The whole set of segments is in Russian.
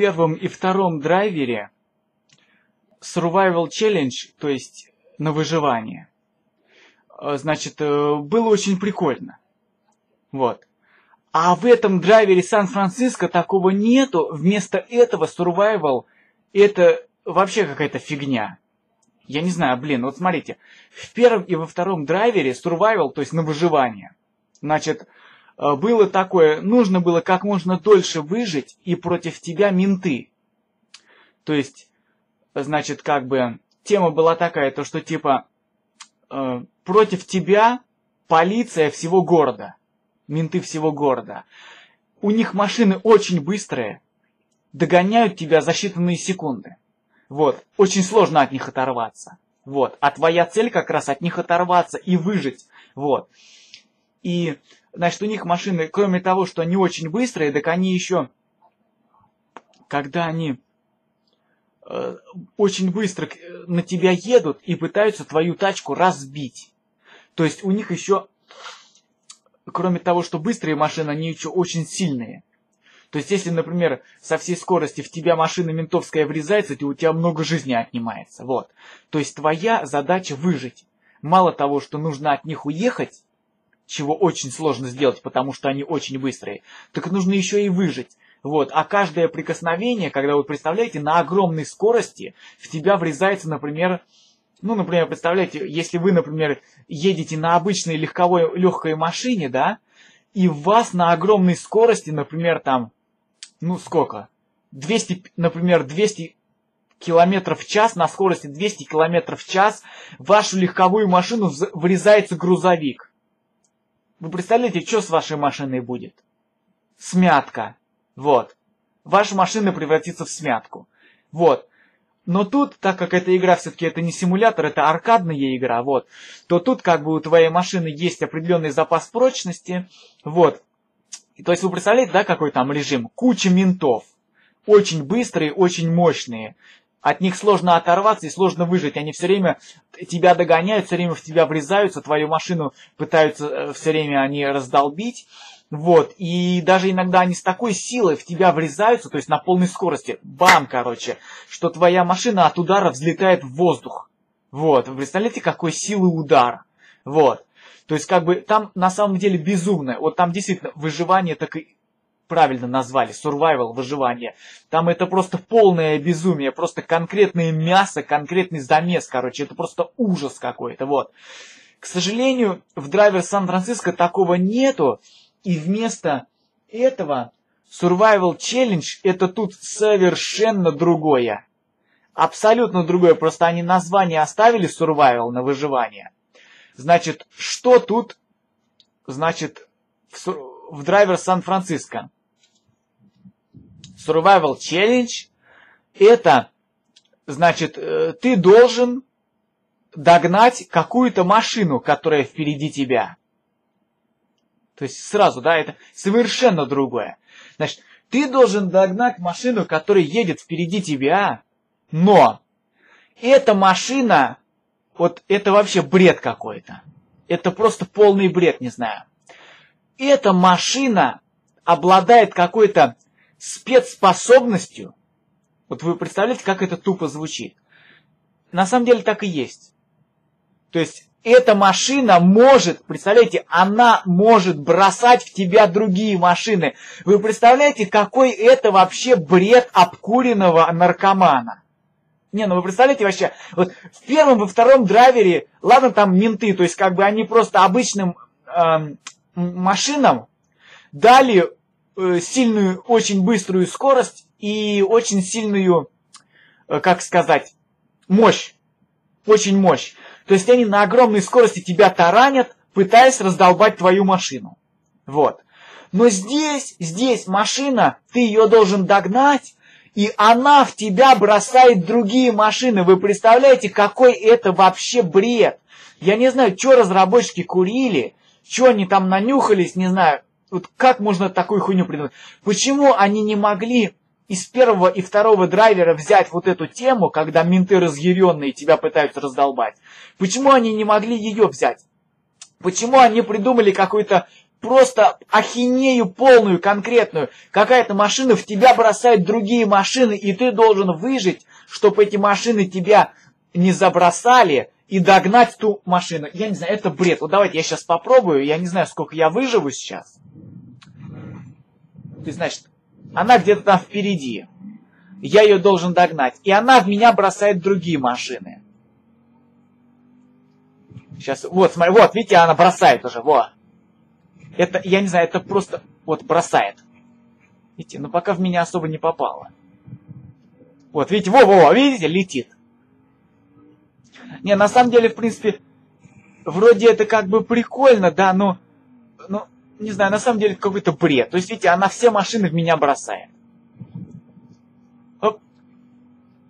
первом и втором драйвере survival challenge, то есть на выживание, э, значит, э, было очень прикольно. Вот. А в этом драйвере Сан-Франциско такого нету. Вместо этого survival это вообще какая-то фигня. Я не знаю, блин, вот смотрите. В первом и во втором драйвере survival, то есть на выживание. Значит, было такое, нужно было как можно дольше выжить, и против тебя менты. То есть, значит, как бы, тема была такая, то что типа, э, против тебя полиция всего города менты всего города. У них машины очень быстрые, догоняют тебя за считанные секунды. Вот, очень сложно от них оторваться. Вот, а твоя цель как раз от них оторваться и выжить. Вот. И, значит, у них машины, кроме того, что они очень быстрые, так они еще, когда они э, очень быстро на тебя едут и пытаются твою тачку разбить. То есть у них еще кроме того, что быстрые машины, они еще очень сильные. То есть, если, например, со всей скорости в тебя машина ментовская врезается, то у тебя много жизни отнимается. Вот. То есть, твоя задача выжить. Мало того, что нужно от них уехать, чего очень сложно сделать, потому что они очень быстрые, так нужно еще и выжить. Вот. А каждое прикосновение, когда вы представляете, на огромной скорости в тебя врезается, например, ну, например, представляете, если вы, например, едете на обычной легковой, легкой машине, да, и вас на огромной скорости, например, там, ну, сколько? 200, например, 200 километров в час, на скорости 200 километров в час, в вашу легковую машину врезается грузовик. Вы представляете, что с вашей машиной будет? Смятка. Вот. Ваша машина превратится в смятку. Вот. Но тут, так как эта игра все-таки это не симулятор, это аркадная игра, вот, то тут как бы у твоей машины есть определенный запас прочности, вот. То есть вы представляете, да, какой там режим? Куча ментов. Очень быстрые, очень мощные. От них сложно оторваться и сложно выжить. Они все время тебя догоняют, все время в тебя врезаются, твою машину пытаются э, все время они раздолбить. Вот, и даже иногда они с такой силой в тебя врезаются, то есть на полной скорости, бам, короче, что твоя машина от удара взлетает в воздух. Вот, вы представляете, какой силы удар. Вот. То есть, как бы, там на самом деле безумно. Вот там действительно выживание так и правильно назвали, survival, выживание. Там это просто полное безумие, просто конкретное мясо, конкретный замес, короче, это просто ужас какой-то, вот. К сожалению, в драйвер Сан-Франциско такого нету, и вместо этого Survival Challenge это тут совершенно другое. Абсолютно другое, просто они название оставили Survival на выживание. Значит, что тут, значит, в, в драйвер Сан-Франциско? Survival Challenge это, значит, э, ты должен догнать какую-то машину, которая впереди тебя. То есть сразу, да, это совершенно другое. Значит, ты должен догнать машину, которая едет впереди тебя, но эта машина, вот это вообще бред какой-то. Это просто полный бред, не знаю. Эта машина обладает какой-то спецспособностью. Вот вы представляете, как это тупо звучит. На самом деле так и есть. То есть эта машина может, представляете, она может бросать в тебя другие машины. Вы представляете, какой это вообще бред обкуренного наркомана? Не, ну вы представляете вообще, вот в первом, во втором драйвере, ладно, там менты, то есть как бы они просто обычным э, машинам дали сильную, очень быструю скорость и очень сильную, э, как сказать, мощь. Очень мощь. То есть они на огромной скорости тебя таранят, пытаясь раздолбать твою машину. Вот. Но здесь, здесь машина, ты ее должен догнать, и она в тебя бросает другие машины. Вы представляете, какой это вообще бред? Я не знаю, что разработчики курили, что они там нанюхались, не знаю. Вот как можно такую хуйню придумать? Почему они не могли из первого и второго драйвера взять вот эту тему, когда менты разъяренные тебя пытаются раздолбать? Почему они не могли ее взять? Почему они придумали какой-то просто ахинею полную, конкретную. Какая-то машина в тебя бросает другие машины, и ты должен выжить, чтобы эти машины тебя не забросали и догнать ту машину. Я не знаю, это бред. Вот давайте я сейчас попробую. Я не знаю, сколько я выживу сейчас. Есть, значит, она где-то там впереди. Я ее должен догнать. И она в меня бросает другие машины. Сейчас, вот, смотри, вот, видите, она бросает уже, вот. Это, я не знаю, это просто, вот, бросает. Видите, но пока в меня особо не попало. Вот, видите, во-во-во, видите, летит. Не, на самом деле, в принципе, вроде это как бы прикольно, да, но, ну, не знаю, на самом деле какой-то бред. То есть, видите, она все машины в меня бросает. Оп.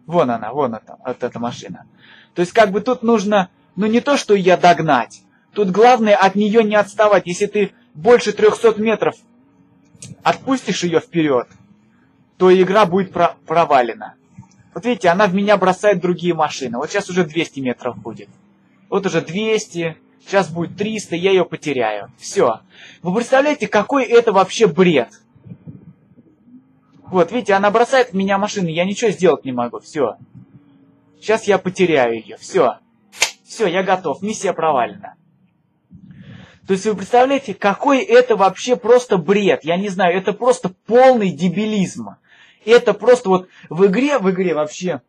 Вон она, вон это, вот эта машина. То есть, как бы тут нужно, ну не то, что ее догнать. Тут главное от нее не отставать. Если ты больше 300 метров отпустишь ее вперед, то игра будет про провалена. Вот видите, она в меня бросает другие машины. Вот сейчас уже 200 метров будет. Вот уже 200, сейчас будет 300, я ее потеряю. Все. Вы представляете, какой это вообще бред? Вот, видите, она бросает в меня машины, я ничего сделать не могу. Все. Сейчас я потеряю ее. Все. Все, я готов. Миссия провалена. То есть вы представляете, какой это вообще просто бред. Я не знаю, это просто полный дебилизм. Это просто вот в игре, в игре вообще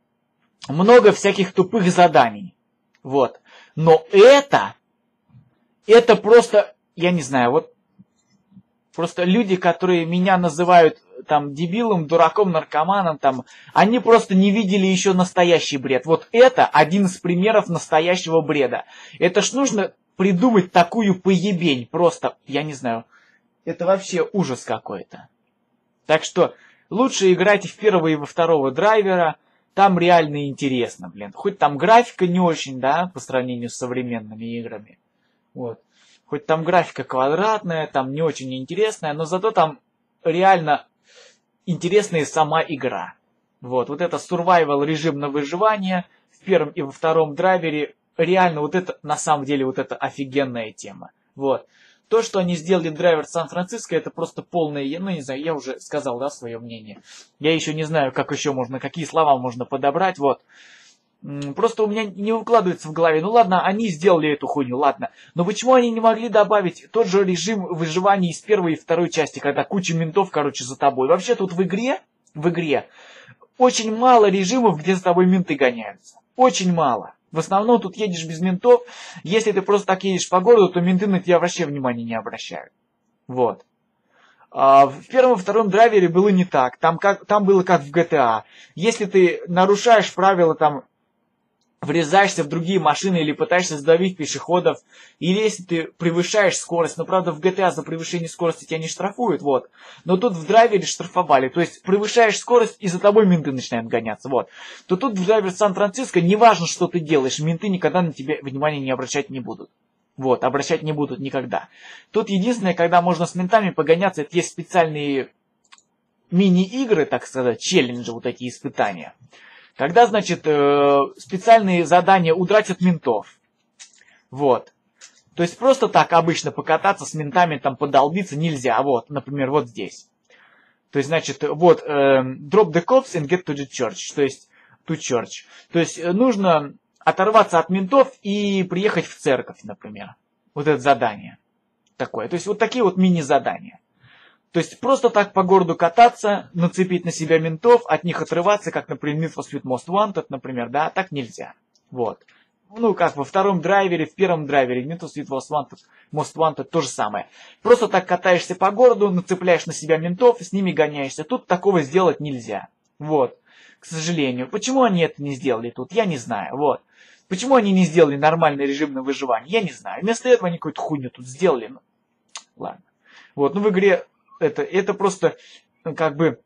много всяких тупых заданий. Вот. Но это, это просто, я не знаю, вот просто люди, которые меня называют там дебилом, дураком, наркоманом, там, они просто не видели еще настоящий бред. Вот это один из примеров настоящего бреда. Это ж нужно придумать такую поебень, просто, я не знаю, это вообще ужас какой-то. Так что, Лучше играйте в первого и во второго драйвера, там реально интересно, блин. Хоть там графика не очень, да, по сравнению с современными играми. Вот. Хоть там графика квадратная, там не очень интересная, но зато там реально интересная сама игра. Вот, вот это survival режим на выживание в первом и во втором драйвере, реально вот это, на самом деле, вот это офигенная тема. Вот. То, что они сделали драйвер Сан-Франциско, это просто полное, ну не знаю, я уже сказал, да, свое мнение. Я еще не знаю, как еще можно, какие слова можно подобрать, вот. Просто у меня не укладывается в голове. Ну ладно, они сделали эту хуйню, ладно. Но почему они не могли добавить тот же режим выживания из первой и второй части, когда куча ментов, короче, за тобой? Вообще тут в игре, в игре, очень мало режимов, где за тобой менты гоняются. Очень мало. В основном тут едешь без ментов. Если ты просто так едешь по городу, то менты на тебя вообще внимания не обращают. Вот. А в первом и втором драйвере было не так. Там, как, там было как в GTA. Если ты нарушаешь правила там врезаешься в другие машины или пытаешься сдавить пешеходов, или если ты превышаешь скорость, но правда в GTA за превышение скорости тебя не штрафуют, вот, но тут в драйвере штрафовали, то есть превышаешь скорость и за тобой менты начинают гоняться, вот, то тут в драйвере Сан-Франциско неважно, что ты делаешь, менты никогда на тебя внимания не обращать не будут. Вот, обращать не будут никогда. Тут единственное, когда можно с ментами погоняться, это есть специальные мини-игры, так сказать, челленджи, вот такие испытания. Когда, значит, э, специальные задания удрать от ментов. Вот. То есть просто так обычно покататься с ментами, там подолбиться нельзя. Вот, например, вот здесь. То есть, значит, вот, э, drop the cops and get to the church. То есть, to church. То есть, э, нужно оторваться от ментов и приехать в церковь, например. Вот это задание такое. То есть, вот такие вот мини-задания. То есть просто так по городу кататься, нацепить на себя ментов, от них отрываться, как, например, Need for Speed Most Wanted, например, да, так нельзя. Вот. Ну, как во втором драйвере, в первом драйвере, Need for Speed Most Wanted, Most Wanted, то же самое. Просто так катаешься по городу, нацепляешь на себя ментов, с ними гоняешься. Тут такого сделать нельзя. Вот. К сожалению. Почему они это не сделали тут, я не знаю. Вот. Почему они не сделали нормальный режим на выживание, я не знаю. Вместо этого они какую-то хуйню тут сделали. Ну, ладно. Вот, ну в игре это, это просто как бы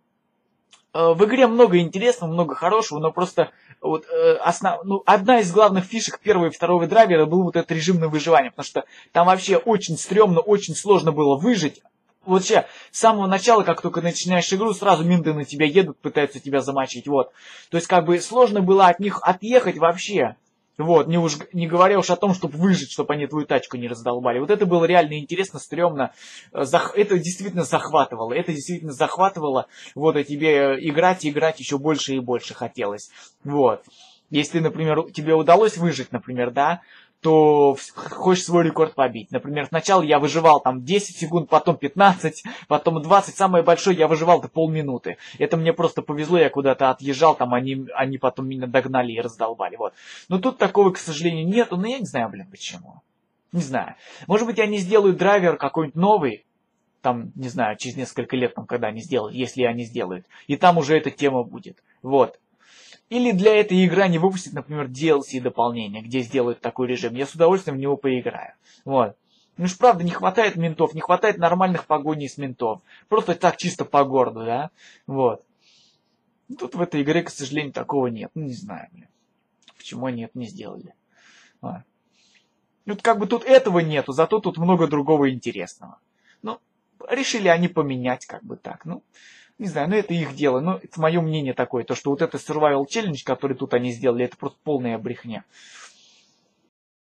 э, в игре много интересного, много хорошего, но просто вот, э, основ... ну, одна из главных фишек первого и второго драйвера был вот этот режим на выживание, потому что там вообще очень стрёмно, очень сложно было выжить. Вообще, с самого начала, как только начинаешь игру, сразу менты на тебя едут, пытаются тебя замочить, вот. То есть, как бы, сложно было от них отъехать вообще. Вот, не, уж, не говоря уж о том, чтобы выжить, чтобы они твою тачку не раздолбали. Вот это было реально интересно, стрёмно. Это действительно захватывало. Это действительно захватывало. Вот, и тебе играть и играть еще больше и больше хотелось. Вот. Если, например, тебе удалось выжить, например, да, то хочешь свой рекорд побить. Например, сначала я выживал там 10 секунд, потом 15, потом 20. Самое большое я выживал до полминуты. Это мне просто повезло, я куда-то отъезжал, там они, они потом меня догнали и раздолбали. Вот. Но тут такого, к сожалению, нету, но я не знаю, блин, почему. Не знаю. Может быть, они сделают драйвер какой-нибудь новый, там, не знаю, через несколько лет, там, когда они сделают, если они сделают. И там уже эта тема будет. Вот. Или для этой игры они выпустят, например, DLC дополнение, где сделают такой режим. Я с удовольствием в него поиграю. Вот. Ну ж правда, не хватает ментов, не хватает нормальных погоней с ментов. Просто так чисто по городу, да? Вот. Тут в этой игре, к сожалению, такого нет. Ну, не знаю, блин. Почему они это не сделали. Вот. Вот как бы тут этого нету, зато тут много другого интересного. Ну, решили они поменять как бы так. Ну, не знаю, ну это их дело. Но это мое мнение такое, то что вот это survival challenge, который тут они сделали, это просто полная брехня.